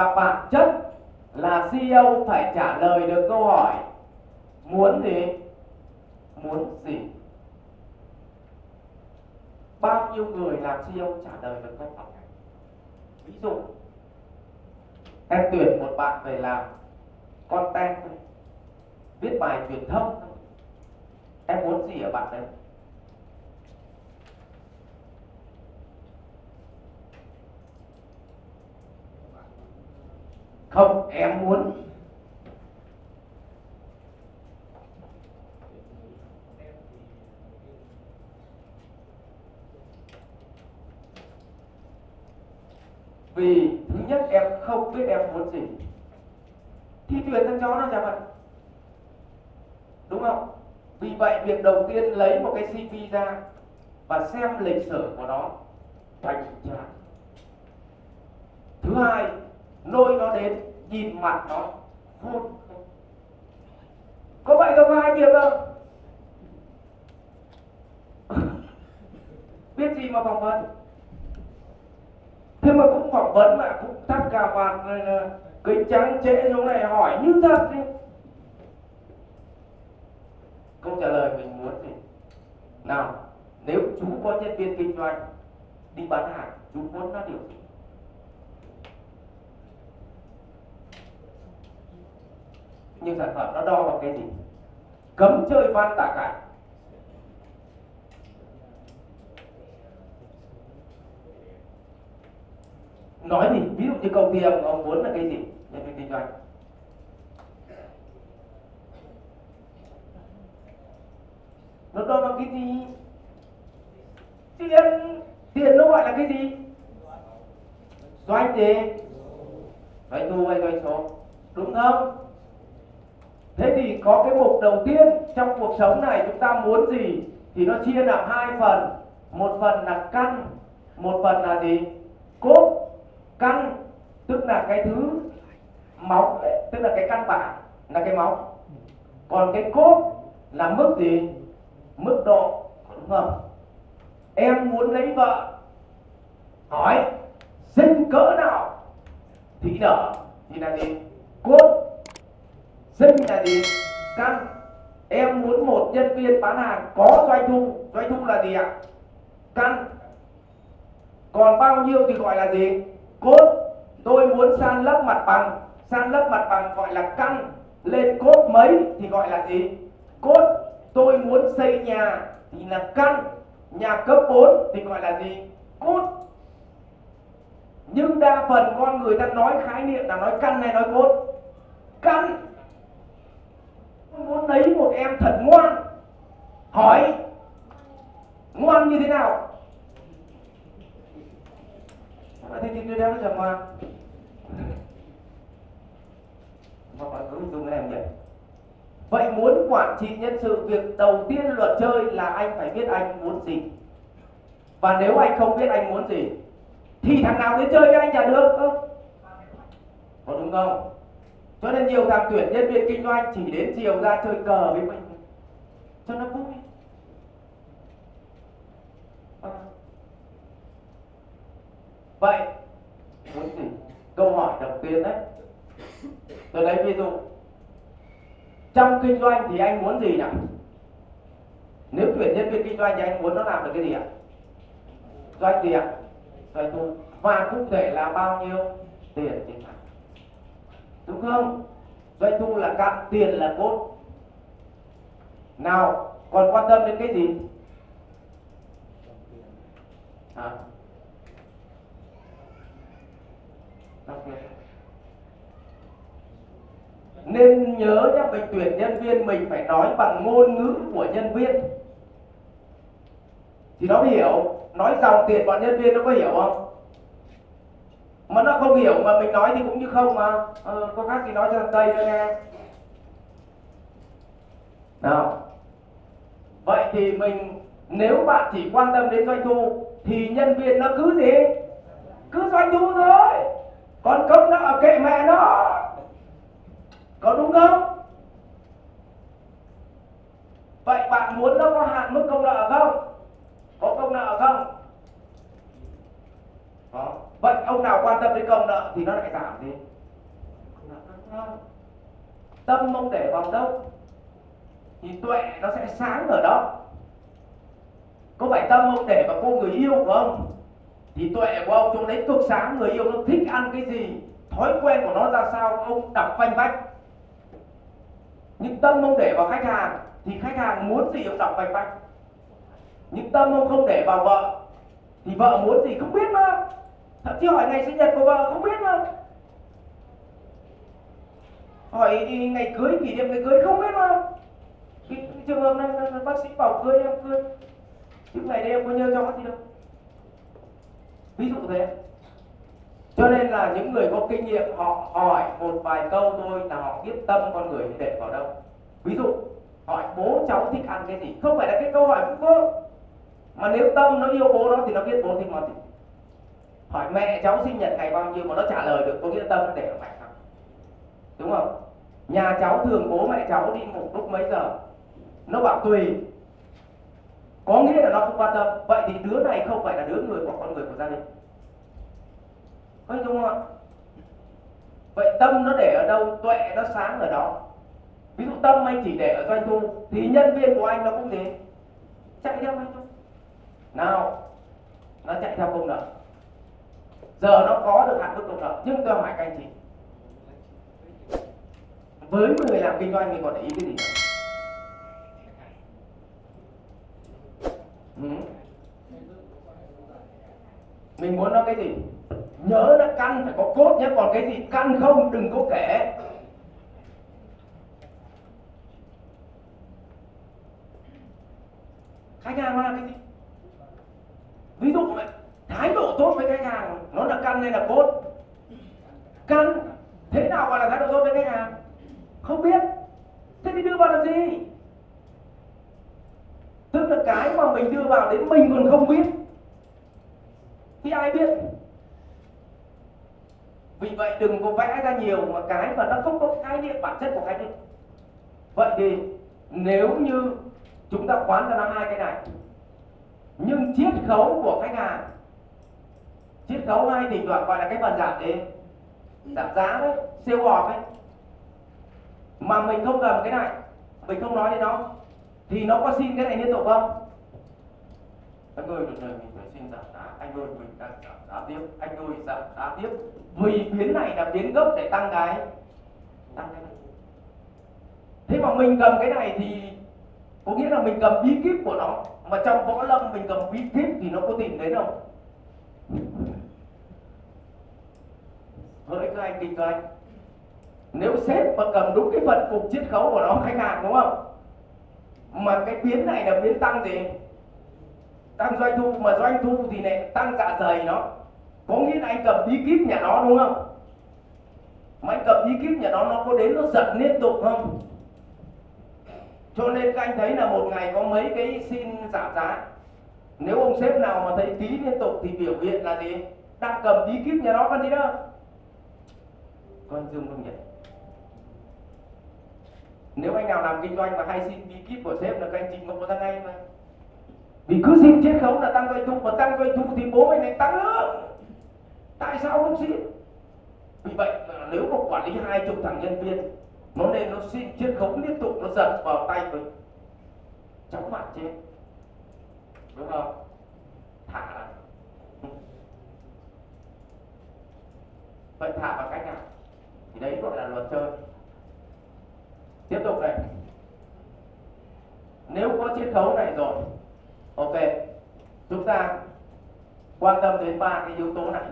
và bản chất là CEO phải trả lời được câu hỏi, muốn gì? Muốn gì? Bao nhiêu người làm CEO trả lời được câu hỏi này? Ví dụ, em tuyển một bạn về làm content viết bài truyền thông em muốn gì ở bạn đấy? Không, em muốn. Vì thứ nhất em không biết em muốn gì. Thì tuyển thân chó nó chẳng hạn đúng không? Vì vậy việc đầu tiên lấy một cái cv ra và xem lịch sử của nó thành tráng thứ hai nôi nó đến, nhìn mặt nó hôn có vậy không hai việc đâu biết gì mà phỏng vấn? Thế mà cũng phỏng vấn mà, cũng tắt cà vạt rồi là kính trắng trễ giống này hỏi như thật đi. Câu trả lời mình muốn gì nào, nếu chú có nhân viên kinh doanh đi bán hàng, chú muốn nó điều gì nhưng sản phẩm nó đo bằng cái gì? Cấm chơi văn tả cảnh. Nói gì? Ví dụ như công ty ông, ông muốn là cái gì? Nhân viên kinh doanh. Nó đo bằng cái gì? Tiền. Tiền nó gọi là cái gì? Doanh gì? Doanh thu hay doanh số? Đúng không? Thế thì có cái mục đầu tiên trong cuộc sống này chúng ta muốn gì thì nó chia làm hai phần. Một phần là căn, một phần là gì? Cốt, căn, tức là cái thứ máu, tức là cái căn bản, là cái máu. Còn cái cốt là mức gì? Mức độ, đúng không? Em muốn lấy vợ. Hỏi, sinh cỡ nào? Thì nở thì là gì? Cốt sinh là gì căn em muốn một nhân viên bán hàng có doanh thu doanh thu là gì ạ? Căn còn bao nhiêu thì gọi là gì? Cốt. Tôi muốn san lấp mặt bằng. San lấp mặt bằng gọi là căn lên cốt mấy thì gọi là gì? Cốt. Tôi muốn xây nhà thì là căn nhà cấp 4 thì gọi là gì? Cốt. Nhưng đa phần con người ta nói khái niệm là nói căn hay nói cốt? Căn tôi muốn lấy một em thật ngoan. Hỏi, ngoan như thế nào? Thế thì tôi đó nó chẳng ngoan? Mà bạn cứ dùng cái này nhỉ? Vậy muốn quản trị nhân sự, việc đầu tiên luật chơi là anh phải biết anh muốn gì. Và nếu anh không biết anh muốn gì, thì thằng nào đến chơi với anh chả được, không? Có đúng không? Cho nên nhiều thằng tuyển nhân viên kinh doanh chỉ đến chiều ra chơi cờ với mình. Cho nó vui. À. vậy muốn gì câu hỏi đầu tiên đấy. Tôi lấy ví dụ. Trong kinh doanh thì anh muốn gì nào nếu tuyển nhân viên kinh doanh thì anh muốn nó làm được cái gì ạ? Doanh tiền doanh thu. Và cụ thể là bao nhiêu tiền tiền đúng không? Doanh thu là cạn tiền là cốt. Nào, còn quan tâm đến cái gì? À. nên nhớ nhé, mình tuyển nhân viên, mình phải nói bằng ngôn ngữ của nhân viên. Thì nó hiểu, nói dòng tiền bọn nhân viên nó có hiểu không? Mà nó không hiểu mà mình nói thì cũng như không mà. Ờ, có khác thì nói cho thằng tây cho nghe. Nào. Vậy thì mình nếu bạn chỉ quan tâm đến doanh thu thì nhân viên nó cứ gì? Cứ doanh thu thôi. Còn công nó ở kệ mẹ nó. Có đúng không? Vậy bạn muốn nó có hạn mức công nợ không có công nợ không đó. vậy ông nào quan quan tâm thì nó lại giảm đi. tâm mong để vào đâu? Thì tuệ nó sẽ sáng ở đó. Có phải tâm ông để vào cô người yêu của ông? Thì tuệ của ông chỗ đấy cực sáng, người yêu nó thích ăn cái gì, thói quen của nó ra sao, ông đọc phanh vách. Nhưng tâm ông để vào khách hàng, thì khách hàng muốn gì ông đọc phanh vách. Nhưng tâm ông không để vào vợ, thì vợ muốn gì không biết mà thậm chí hỏi ngày sinh nhật của vợ không biết mà. Hỏi đi ngày cưới kỷ niệm ngày cưới không biết mà. Cái, cái trường hợp này bác sĩ bảo cưới em cưới. Chứ ngày đây em có nhớ cho cái gì đâu. Ví dụ thế. Cho nên là những người có kinh nghiệm họ hỏi một vài câu thôi là họ biết tâm con người để vào đâu. Ví dụ hỏi bố cháu thích ăn cái gì? Không phải là cái câu hỏi cũng có mà nếu tâm nó yêu bố nó thì nó biết bố thích món gì? Hỏi mẹ cháu sinh nhật ngày bao nhiêu mà nó trả lời được, có nghĩa tâm để ở mạch không đúng không? Nhà cháu thường bố mẹ cháu đi ngủ lúc mấy giờ? Nó bảo tùy. Có nghĩa là nó không quan tâm. Vậy thì đứa này không phải là đứa người của con người của gia đình. Có đúng không ạ? Vậy tâm nó để ở đâu? Tuệ nó sáng ở đó. Ví dụ tâm anh chỉ để ở doanh thu, thì nhân viên của anh nó cũng thế. Chạy theo doanh thu nào, nó chạy theo công nợ giờ nó có được hạn mức công nợ nhưng tôi hỏi các anh chị. Với người làm kinh doanh, mình còn để ý cái gì? Nữa ừ. mình muốn nói cái gì? Nhớ là căn phải có cốt nhé, còn cái gì? Căn không, đừng có kể. Khách hàng nó là cái gì ví dụ vậy thái độ tốt với khách hàng là hay là cốt. Căn thế nào gọi là thái độ tốt với khách hàng? Không biết. Thế thì đưa vào làm gì? Tức là cái mà mình đưa vào đến mình còn không biết. Thì ai biết? Vì vậy đừng có vẽ ra nhiều mà cái mà nó không có khái niệm bản chất của khái niệm. Vậy thì nếu như chúng ta khoán ra nó hai cái này. Nhưng chiết khấu của khách hàng chiết khấu hay thì gọi là cái phần giảm gì giảm giá đấy siêu gọt đấy. Mà mình không cầm cái này mình không nói đến nó thì nó có xin cái này liên tục không? Anh ơi đợt này mình phải xin giảm giá. Anh ơi mình đang giảm giá tiếp. Anh ơi giảm giá tiếp. Vì biến này là biến gốc để tăng cái. Tăng cái này. Thế mà mình cầm cái này thì có nghĩa là mình cầm bí kíp của nó. Mà trong võ lâm mình cầm bí kíp thì nó có tìm đến không hỡi các anh kinh doanh nếu sếp mà cầm đúng cái phần cục chiết khấu của nó, khách hàng, đúng không? Mà cái biến này là biến tăng gì? Tăng doanh thu, mà doanh thu thì lại tăng dạ dày nó. Có nghĩa là anh cầm bí kíp nhà nó, đúng không? Mà anh cầm bí kíp nhà nó nó có đến nó giật liên tục không? Cho nên các anh thấy là một ngày có mấy cái xin giảm giá. Nếu ông sếp nào mà thấy tí liên tục thì biểu hiện là gì? Đang cầm bí kíp nhà nó còn gì đâu con dương không nhỉ nếu anh nào làm kinh doanh mà hay xin bí kíp của sếp là các anh chị mà có ra ngay mà. Vì cứ xin chết khấu là tăng doanh thu, mà tăng doanh thu thì bố mày lại tăng lương. Tại sao không xin? Vì vậy nếu mà quản lý hai chục thằng nhân viên, nó nên nó xin chiết khấu liên tục, nó giật vào tay mình. Chóng mặt chết đúng không? Thả lại. Vậy thả bằng cách nào? Thì đấy gọi là luật chơi. Tiếp tục này. Nếu có chiết khấu này rồi, ok. Chúng ta quan tâm đến ba cái yếu tố này.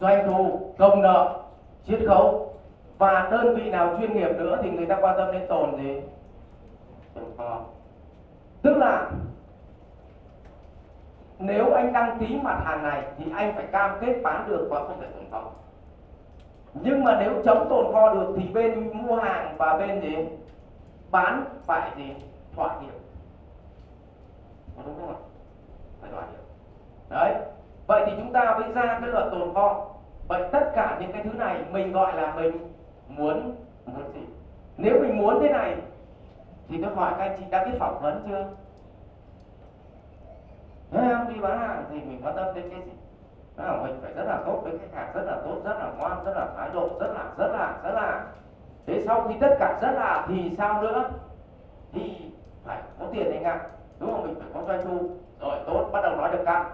Doanh thu, công nợ chiết khấu. Và đơn vị nào chuyên nghiệp nữa thì người ta quan tâm đến tồn gì? Tức là, nếu anh đăng ký mặt hàng này thì anh phải cam kết bán được và không thể tồn kho nhưng mà nếu chống tồn kho được thì bên mua hàng và bên gì? Bán phải gì? Thỏa hiệp. Đúng không ạ? Phải thỏa hiệp. Đấy. Vậy thì chúng ta mới ra cái luật tồn kho. Vậy tất cả những cái thứ này mình gọi là mình muốn muốn gì? Nếu mình muốn thế này, thì tôi hỏi các anh chị đã biết phỏng vấn chưa? Thế không? đi bán hàng thì mình quan tâm đến cái gì? Đó là mình phải rất là tốt với khách hàng, rất là tốt, rất là ngoan, rất là thái độ, rất là rất là rất là. Thế sau khi tất cả rất là thì sao nữa? Thì phải có tiền anh ạ. Đúng không? Mình phải có doanh thu. Rồi, tốt, bắt đầu nói được căn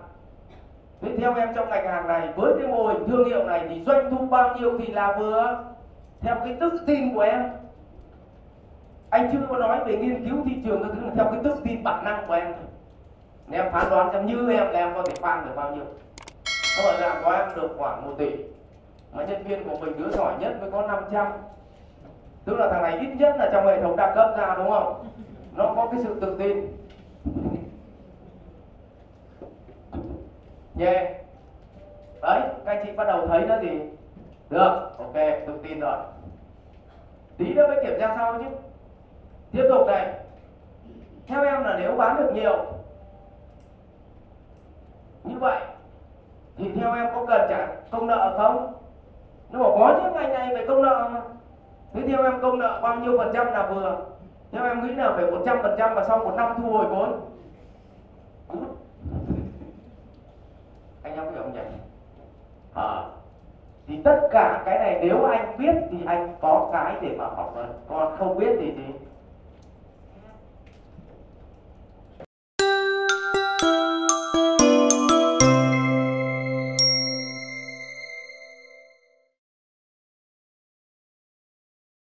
thế theo em trong ngành hàng này, với cái mô hình thương hiệu này thì doanh thu bao nhiêu thì là vừa? Theo cái tự tin của em. Anh chưa có nói về nghiên cứu thị trường các thứ, mà theo cái tự tin bản năng của em Nếu em phán đoán xem như em, là em có thể khoan được bao nhiêu nó bảo là có em được khoảng 1 tỷ? Mà nhân viên của mình đứa giỏi nhất mới có 500 tức là thằng này ít nhất là trong hệ thống đa cấp ra, đúng không? Nó có cái sự tự tin. Yeah. đấy, các anh chị bắt đầu thấy nó gì được, ok, tự tin rồi. Tí nữa mới kiểm tra sau chứ. Tiếp tục này. Theo em là nếu bán được nhiều, như vậy thì theo em có cần trả công nợ không? Nó bảo có chứ ngành này phải công nợ mà. Thế theo em công nợ bao nhiêu phần trăm là vừa? Theo em nghĩ là phải một trăm phần trăm và sau một năm thu hồi vốn. Anh em hiểu không nhỉ? À, thì tất cả cái này nếu anh biết thì anh có cái để mà phỏng vấn. Còn không biết thì gì?